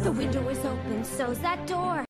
The window is open, so's that door.